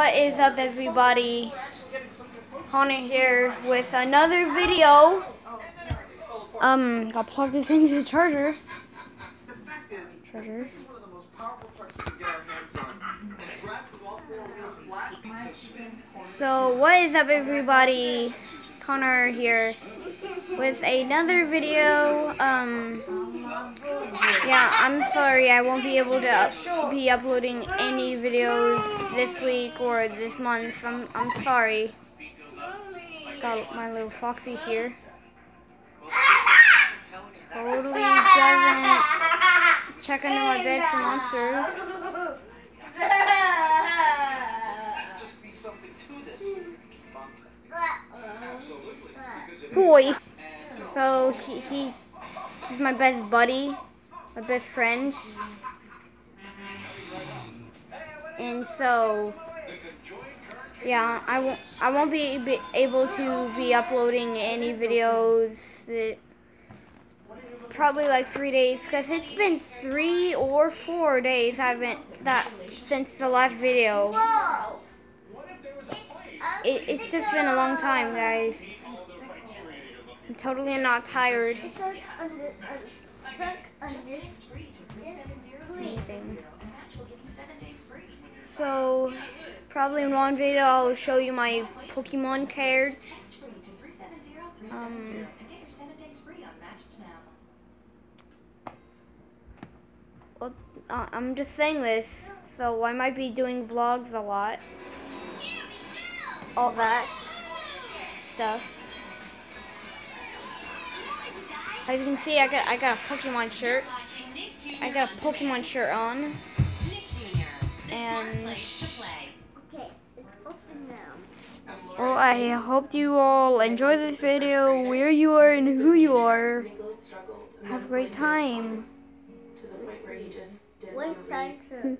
What is up everybody? Connor here with another video. Um, got plugged this into the charger. Charger. So what is up everybody? Connor here with another video. Um, yeah, I'm sorry I won't be able to up be uploading any videos this week or this month. I'm, I'm sorry. Got my little Foxy here. Totally doesn't check under my bed for monsters. Boy. So he, he he's my best buddy, my best friend. And so yeah, I won't I won't be, be able to be uploading any videos that probably like three days because it's been three or four days I haven't that since the last video. It, it's just been a long time, guys. I'm totally not tired. Anything. So, probably in one video I'll show you my Pokemon cards. Um, well, uh, I'm just saying this, so I might be doing vlogs a lot. All that stuff. As you can see, I got I got a Pokemon shirt. I got a Pokemon shirt on, and well, I hope you all enjoy this video, where you are and who you are. Have a great time. One side